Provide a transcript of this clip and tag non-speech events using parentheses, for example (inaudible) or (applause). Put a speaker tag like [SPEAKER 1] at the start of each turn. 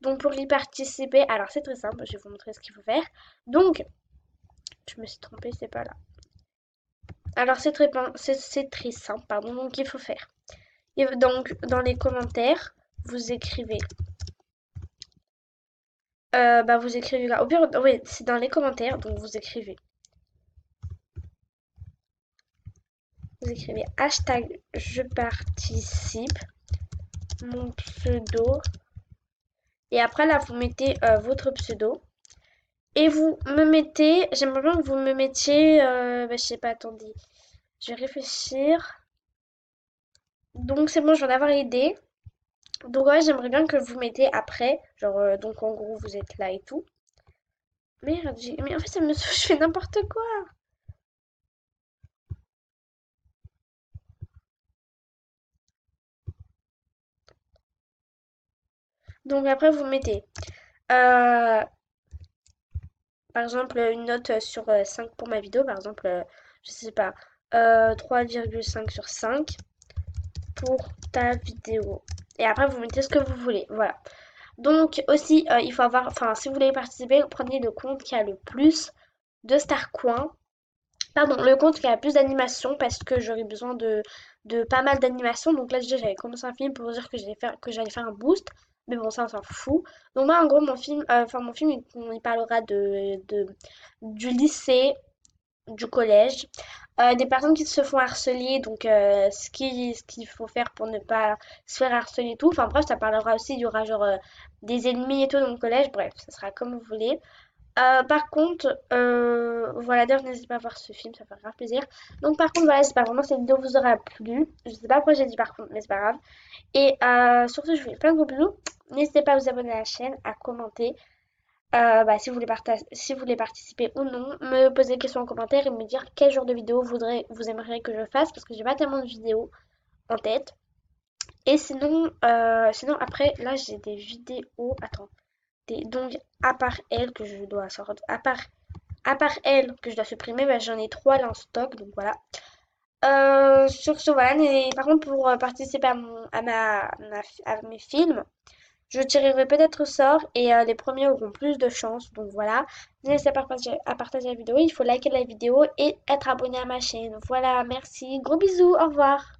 [SPEAKER 1] Donc pour y participer, alors c'est très simple, je vais vous montrer ce qu'il faut faire. Donc, je me suis trompée, c'est pas là. Alors c'est très, c'est très simple, pardon, donc il faut faire. Donc dans les commentaires, vous écrivez euh, bah vous écrivez là. Au pire, oui, c'est dans les commentaires, donc vous écrivez. Vous écrivez hashtag je participe, mon pseudo. Et après là, vous mettez euh, votre pseudo. Et vous me mettez, j'aimerais bien que vous me mettiez, euh, bah, je sais pas, attendez, je vais réfléchir. Donc c'est bon, je viens d'avoir l'idée. Donc ouais, j'aimerais bien que vous mettez après, genre, euh, donc en gros, vous êtes là et tout. Merde, mais en fait, ça me... (laughs) je fais n'importe quoi. Donc après, vous mettez, euh, par exemple, une note sur 5 euh, pour ma vidéo, par exemple, je sais pas, 3,5 sur 5 pour ta vidéo. Et après, vous mettez ce que vous voulez. Voilà. Donc aussi, euh, il faut avoir, enfin, si vous voulez participer, prenez le compte qui a le plus de Starcoin. Pardon, le compte qui a le plus d'animation parce que j'aurais besoin de, de pas mal d'animation. Donc là, déjà, j'avais commencé un film pour dire que j'allais faire, que j'allais faire un boost. Mais bon, ça, on s'en fout. Donc moi, en gros, mon film, euh, enfin, mon film, il, parlera de, de, du lycée, du collège, euh, des personnes qui se font harceler, donc euh, ce qu'il faut faire pour ne pas se faire harceler et tout. Enfin bref, ça parlera aussi, il y aura genre des ennemis et tout dans le collège, bref, ça sera comme vous voulez. Par contre, voilà, d'ailleurs, n'hésitez pas à voir ce film, ça fait grave plaisir. Donc, par contre, voilà, j'espère vraiment que cette vidéo vous aura plu. Je sais pas pourquoi j'ai dit par contre, mais c'est pas grave. Et surtout, je vous fais plein de gros bisous. N'hésitez pas à vous abonner à la chaîne, à commenter. Euh, bah, si, vous voulez participer ou non, me poser des questions en commentaire et me dire quel genre de vidéo vous, vous aimeriez que je fasse parce que j'ai pas tellement de vidéos en tête. Et sinon, euh, sinon après, là j'ai des vidéos. Attends. Donc, à part elle que je dois sortir. À part, elle que je dois supprimer, bah, j'en ai trois là en stock. Donc voilà. Euh, sur ce, voilà. par contre, pour participer à, mon, à, ma, mes films, je tirerai peut-être au sort et euh, les premiers auront plus de chance. Donc voilà, n'hésitez pas à partager la vidéo. Il faut liker la vidéo et être abonné à ma chaîne. Voilà, merci. Gros bisous. Au revoir.